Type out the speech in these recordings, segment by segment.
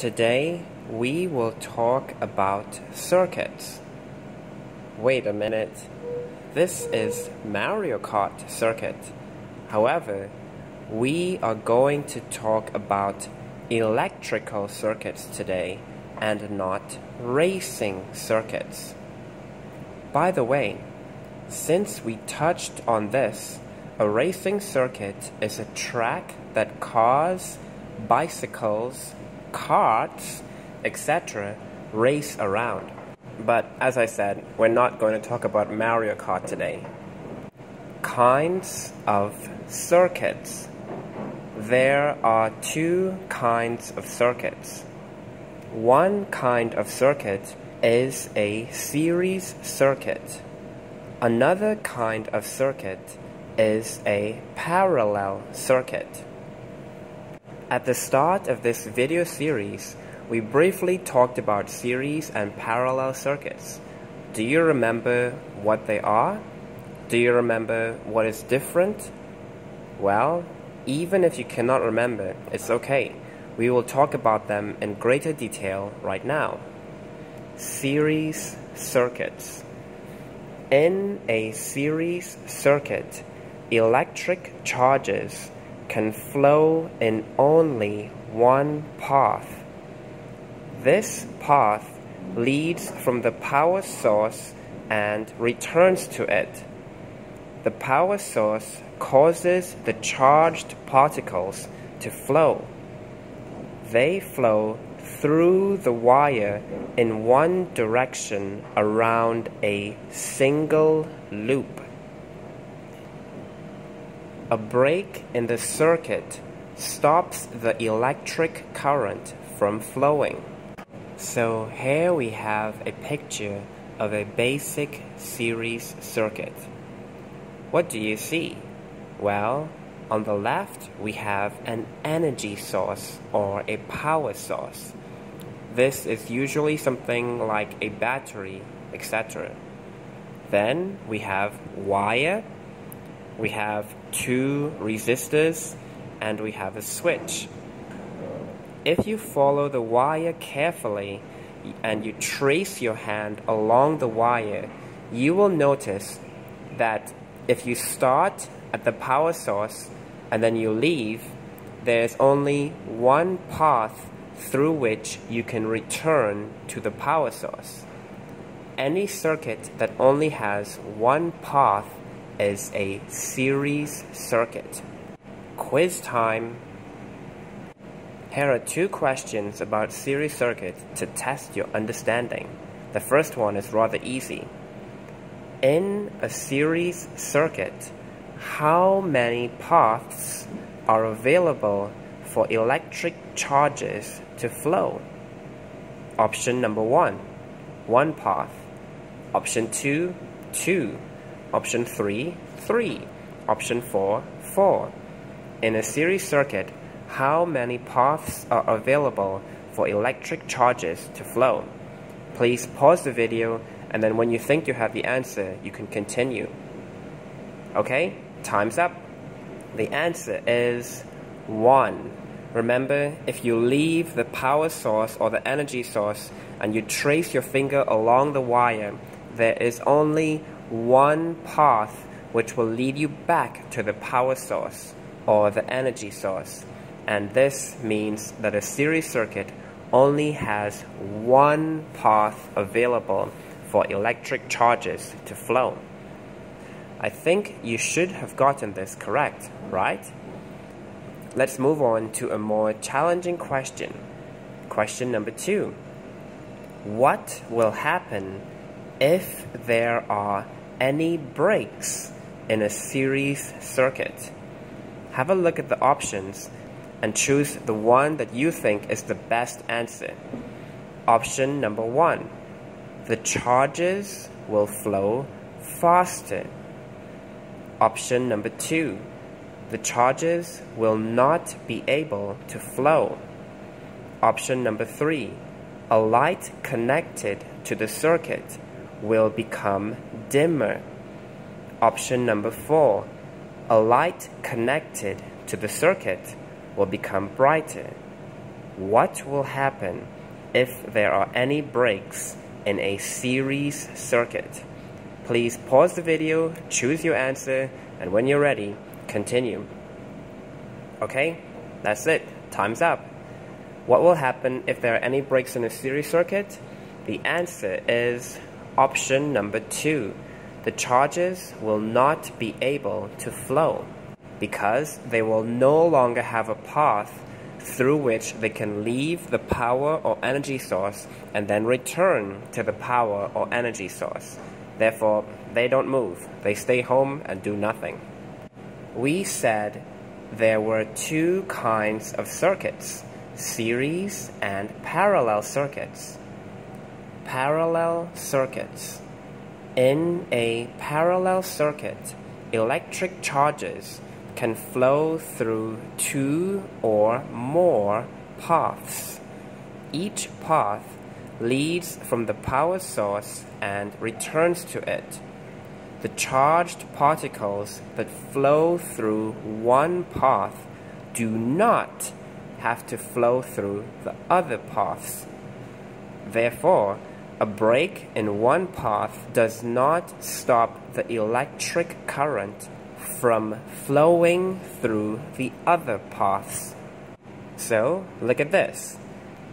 Today we will talk about circuits. Wait a minute. This is Mario Kart circuit. However, we are going to talk about electrical circuits today and not racing circuits. By the way, since we touched on this, a racing circuit is a track that cars, bicycles, karts, etc. race around. But as I said, we're not going to talk about Mario Kart today. Kinds of circuits. There are two kinds of circuits. One kind of circuit is a series circuit. Another kind of circuit is a parallel circuit. At the start of this video series, we briefly talked about series and parallel circuits. Do you remember what they are? Do you remember what is different? Well, even if you cannot remember, it's okay. We will talk about them in greater detail right now. Series circuits. In a series circuit, electric charges can flow in only one path. This path leads from the power source and returns to it. The power source causes the charged particles to flow. They flow through the wire in one direction around a single loop. A break in the circuit stops the electric current from flowing. So here we have a picture of a basic series circuit. What do you see? Well, on the left we have an energy source or a power source. This is usually something like a battery, etc. Then we have wire we have two resistors and we have a switch. If you follow the wire carefully and you trace your hand along the wire, you will notice that if you start at the power source and then you leave, there's only one path through which you can return to the power source. Any circuit that only has one path is a series circuit. Quiz time. Here are two questions about series circuit to test your understanding. The first one is rather easy. In a series circuit, how many paths are available for electric charges to flow? Option number one, one path. Option two, two. Option 3, 3. Option 4, 4. In a series circuit, how many paths are available for electric charges to flow? Please pause the video and then when you think you have the answer, you can continue. Okay, time's up. The answer is 1. Remember, if you leave the power source or the energy source and you trace your finger along the wire, there is only one path which will lead you back to the power source or the energy source. And this means that a series circuit only has one path available for electric charges to flow. I think you should have gotten this correct, right? Let's move on to a more challenging question. Question number two. What will happen if there are any breaks in a series circuit. Have a look at the options and choose the one that you think is the best answer. Option number one the charges will flow faster. Option number two the charges will not be able to flow. Option number three a light connected to the circuit will become dimmer. Option number four, a light connected to the circuit will become brighter. What will happen if there are any breaks in a series circuit? Please pause the video, choose your answer, and when you're ready, continue. Okay, that's it. Time's up. What will happen if there are any breaks in a series circuit? The answer is option number two. The charges will not be able to flow because they will no longer have a path through which they can leave the power or energy source and then return to the power or energy source. Therefore, they don't move. They stay home and do nothing. We said there were two kinds of circuits, series and parallel circuits. Parallel circuits. In a parallel circuit, electric charges can flow through two or more paths. Each path leads from the power source and returns to it. The charged particles that flow through one path do not have to flow through the other paths. Therefore, a break in one path does not stop the electric current from flowing through the other paths. So, look at this.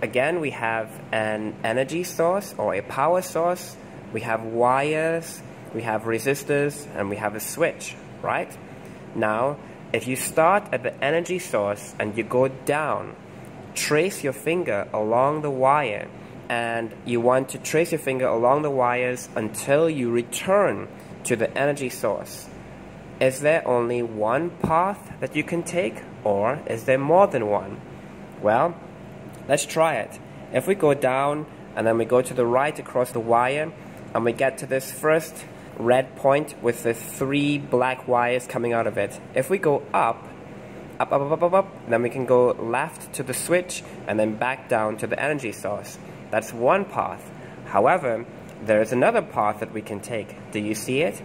Again, we have an energy source or a power source. We have wires we have resistors, and we have a switch, right? Now, if you start at the energy source and you go down, trace your finger along the wire, and you want to trace your finger along the wires until you return to the energy source. Is there only one path that you can take, or is there more than one? Well, let's try it. If we go down and then we go to the right across the wire, and we get to this first red point with the three black wires coming out of it. If we go up, up, up, up, up, up, then we can go left to the switch and then back down to the energy source. That's one path. However, there is another path that we can take. Do you see it?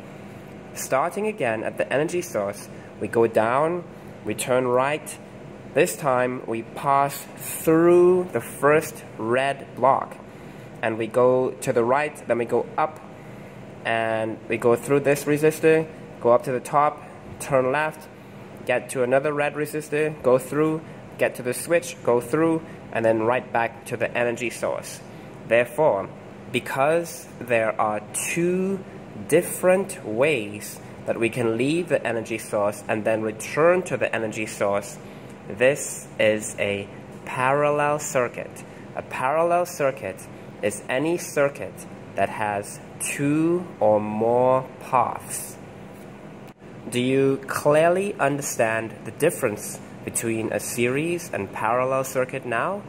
Starting again at the energy source, we go down, we turn right. This time we pass through the first red block and we go to the right, then we go up and we go through this resistor, go up to the top, turn left, get to another red resistor, go through, get to the switch, go through, and then right back to the energy source. Therefore, because there are two different ways that we can leave the energy source and then return to the energy source, this is a parallel circuit. A parallel circuit is any circuit that has two or more paths. Do you clearly understand the difference between a series and parallel circuit now?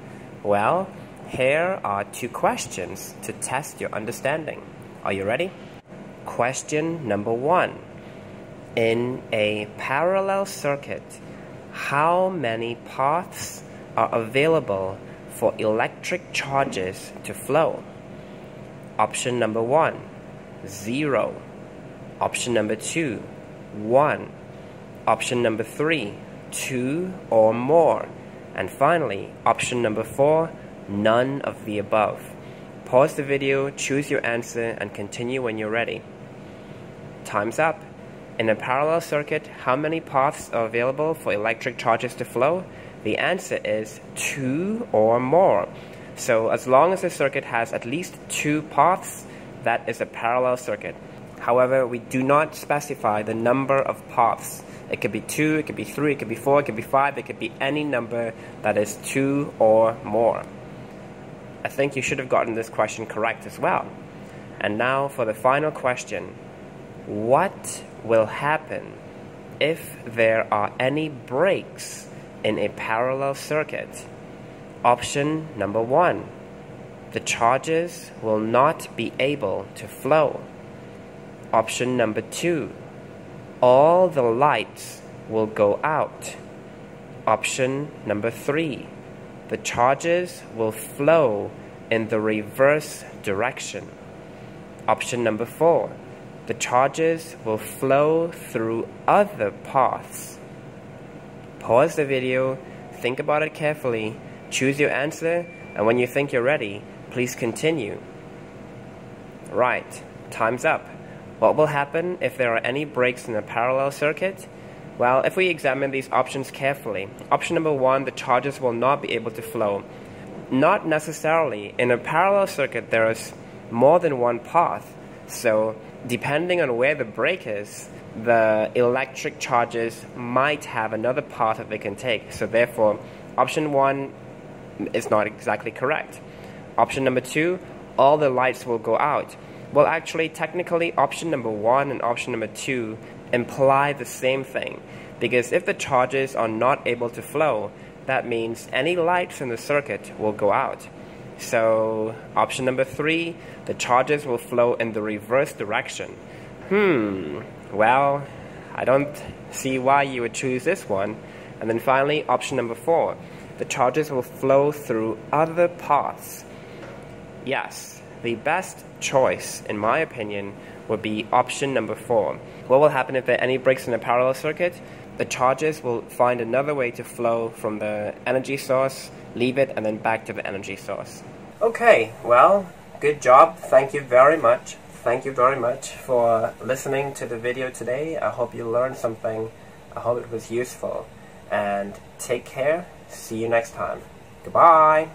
Well, here are two questions to test your understanding. Are you ready? Question number one. In a parallel circuit, how many paths are available for electric charges to flow? Option number one, zero. Option number two, one. Option number three, two or more. And finally, option number four, none of the above. Pause the video, choose your answer, and continue when you're ready. Time's up. In a parallel circuit, how many paths are available for electric charges to flow? The answer is two or more. So as long as the circuit has at least two paths, that is a parallel circuit. However, we do not specify the number of paths. It could be two, it could be three, it could be four, it could be five, it could be any number that is two or more. I think you should have gotten this question correct as well. And now for the final question. What will happen if there are any breaks in a parallel circuit? Option number one, the charges will not be able to flow. Option number two, all the lights will go out. Option number three, the charges will flow in the reverse direction. Option number four, the charges will flow through other paths. Pause the video, think about it carefully, Choose your answer, and when you think you're ready, please continue. Right, time's up. What will happen if there are any breaks in a parallel circuit? Well, if we examine these options carefully, option number one, the charges will not be able to flow. Not necessarily. In a parallel circuit, there is more than one path. So, depending on where the break is, the electric charges might have another path that they can take. So, therefore, option one is not exactly correct. Option number two, all the lights will go out. Well, actually, technically, option number one and option number two imply the same thing. Because if the charges are not able to flow, that means any lights in the circuit will go out. So, option number three, the charges will flow in the reverse direction. Hmm, well, I don't see why you would choose this one. And then finally, option number four, the charges will flow through other paths. Yes, the best choice, in my opinion, would be option number four. What will happen if there are any breaks in a parallel circuit? The charges will find another way to flow from the energy source, leave it, and then back to the energy source. Okay, well, good job. Thank you very much. Thank you very much for listening to the video today. I hope you learned something. I hope it was useful. And take care. See you next time. Goodbye.